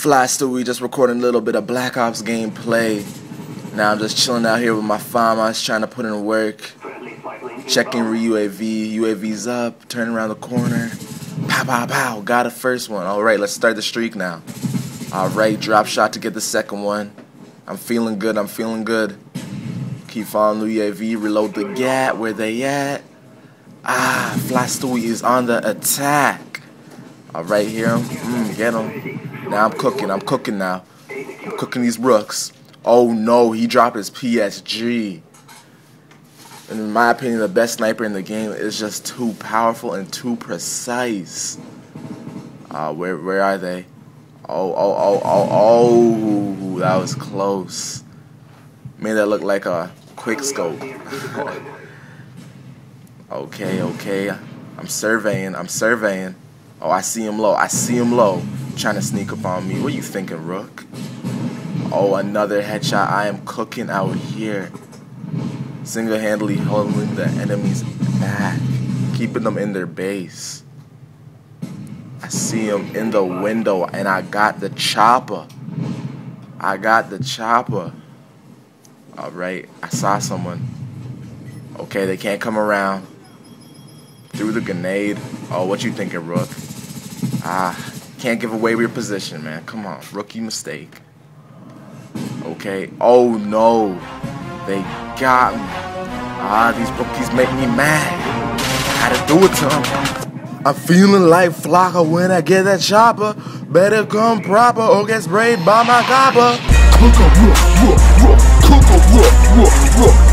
Fly Stewie just recording a little bit of Black Ops gameplay. Now I'm just chilling out here with my farmers trying to put in work. Checking UAV. UAV's up, turning around the corner. Pow, pow, pow. Got a first one. Alright, let's start the streak now. Alright, drop shot to get the second one. I'm feeling good, I'm feeling good. Keep following the UAV, reload the gat. Where they at? Ah, Fly Stewie is on the attack. Alright, here him. Mm, get him. Now I'm cooking, I'm cooking now. I'm cooking these rooks. Oh no, he dropped his PSG. And in my opinion, the best sniper in the game is just too powerful and too precise. Uh, where where are they? Oh, oh, oh, oh, oh, that was close. Made that look like a quick scope. okay, okay. I'm surveying, I'm surveying. Oh, I see him low, I see him low. Trying to sneak up on me. What you thinking, Rook? Oh, another headshot. I am cooking out here. Single-handedly holding the enemies back. Keeping them in their base. I see him in the window and I got the chopper. I got the chopper. Alright, I saw someone. Okay, they can't come around. Threw the grenade. Oh, what you thinking, Rook? Ah, can't give away your position, man. Come on, rookie mistake. Okay. Oh no. They got me. Ah, these rookies make me mad. Had to do it to them. I'm feeling like Flocka when I get that chopper. Better come proper or get sprayed by my copper. Cook a rook, rook, rook. Cook a rook, rook, rook.